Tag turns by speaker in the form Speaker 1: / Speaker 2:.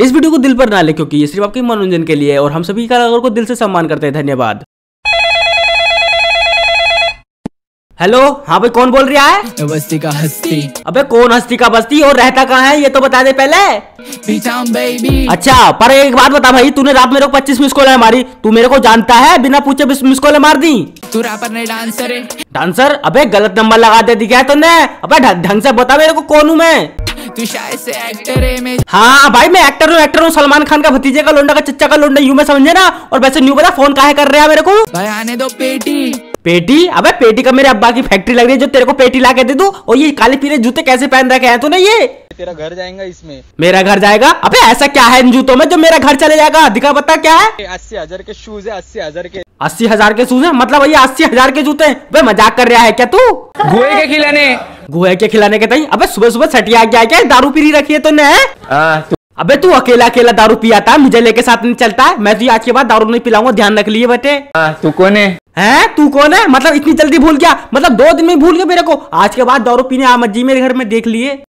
Speaker 1: इस वीडियो को दिल पर ना ले क्योंकि ये सिर्फ़ आपके मनोरंजन के लिए है और हम सभी कलाकारों को दिल से सम्मान करते हैं। धन्यवाद। हेलो हाँ भाई कौन बोल रहा है?
Speaker 2: बस्ती का हस्ती।
Speaker 1: अबे कौन हस्ती का बस्ती? और रहता कहाँ है? ये तो बता दे पहले। अच्छा पर एक बात बता भाई तूने रात मेरे को पच्चीस मिस कॉल मारी तू मेरे को जानता है बिना पूछे मिस कॉल मार दी।
Speaker 2: तू रैपर नहीं डांसर है।
Speaker 1: डांसर अबे गलत नंबर लगा दे दिया है तूने। अबे ढंग से बता मेरे को कौन हूँ मैं?
Speaker 2: शायद से एक्टर है
Speaker 1: हाँ भाई मैं एक्टर हूँ एक्टर हूँ सलमान खान का भतीजे का लोंडा का चच्चा का लोंडा यूँ में समझे ना? और वैसे न्यू बता फ़ोन काहे कर रहा है मेरे को?
Speaker 2: भाई आने दो पेटी।
Speaker 1: पेटी? अबे पेटी का मेरे अब्बा की फैक्ट्री लग रही है जो तेरे को पेटी ला के दे दूँ। और ये काले पीले जूते कैसे पहन रखे हैं तूने ये?
Speaker 3: तेरा घर जाएगा इसमें।
Speaker 1: मेरा घर जाएगा? अबे ऐसा क्या है इन जूतों में जो मेरा घर चले जाएगा? दिखा बता क्या है?
Speaker 3: अस्सी हज़ार के शूज़ है अस्सी हज़ार के।
Speaker 1: अस्सी हज़ार के शूज़ है? मतलब ये अस्सी हज़ार के जूते हैं। मज़ाक कर रहा है क्या तू?
Speaker 4: गुए के खिलाने।
Speaker 1: गुहे के खिलाने के तई? अबे सुबह सुबह सटिया गया क्या दारू पी रखी है तूने
Speaker 4: तू
Speaker 1: अबे तू अकेला अकेला दारू पियाता है मुझे लेके साथ नहीं चलता। है मैं तो आज के बाद दारू नहीं पिलाऊँगा ध्यान रख लिए बेटे।
Speaker 4: तू कौन है?
Speaker 1: है? तू कौन है? मतलब इतनी जल्दी भूल गया? मतलब दो दिन में भूल गया मेरे को। आज के बाद दारू पीने आ मत जी मेरे घर में देख लिए।